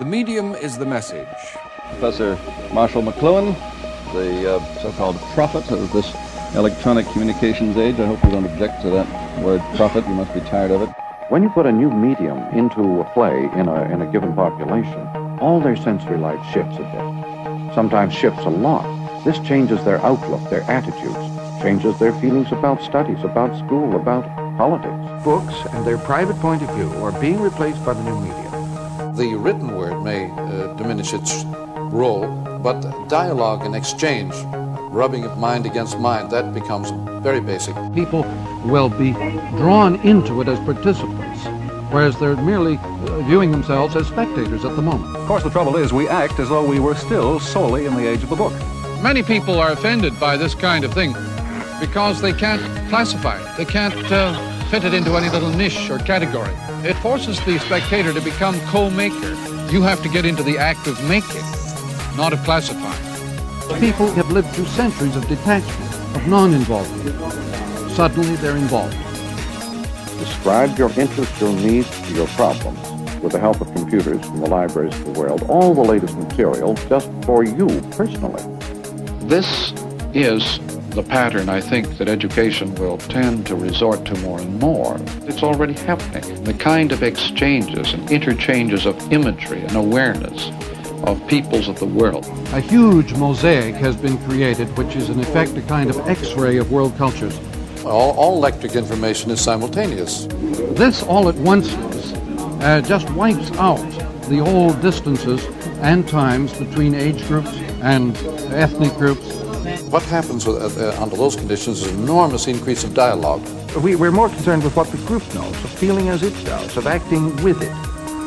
The medium is the message. Professor Marshall McLuhan, the uh, so-called prophet of this electronic communications age. I hope you don't object to that word prophet. You must be tired of it. When you put a new medium into a play in a, in a given population, all their sensory life shifts a bit. Sometimes shifts a lot. This changes their outlook, their attitudes, changes their feelings about studies, about school, about politics. Books and their private point of view are being replaced by the new medium. The written word may uh, diminish its role, but dialogue and exchange, rubbing of mind against mind, that becomes very basic. People will be drawn into it as participants, whereas they're merely uh, viewing themselves as spectators at the moment. Of course, the trouble is we act as though we were still solely in the age of the book. Many people are offended by this kind of thing because they can't classify it. They can't uh, fit it into any little niche or category. It forces the spectator to become co-maker. You have to get into the act of making, not of classifying. People have lived through centuries of detachment, of non-involvement. Suddenly they're involved. Describe your interests, your needs, your problems with the help of computers from the libraries of the world, all the latest material just for you personally. This is the pattern I think that education will tend to resort to more and more. It's already happening. The kind of exchanges and interchanges of imagery and awareness of peoples of the world. A huge mosaic has been created, which is in effect a kind of x-ray of world cultures. All, all electric information is simultaneous. This all at onceness uh, just wipes out the old distances and times between age groups and ethnic groups. What happens with, uh, uh, under those conditions is an enormous increase of dialogue. We, we're more concerned with what the group knows, of feeling as it does, of acting with it,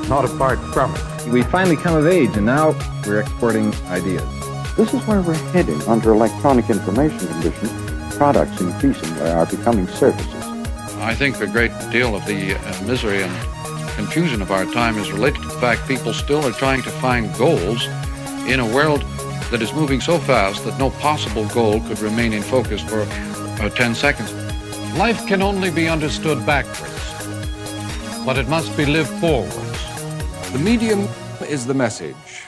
not apart from it. We finally come of age, and now we're exporting ideas. This is where we're heading under electronic information conditions. Products increasingly are becoming services. I think a great deal of the uh, misery and confusion of our time is related to the fact people still are trying to find goals in a world that is moving so fast that no possible goal could remain in focus for uh, 10 seconds. Life can only be understood backwards, but it must be lived forwards. The medium is the message.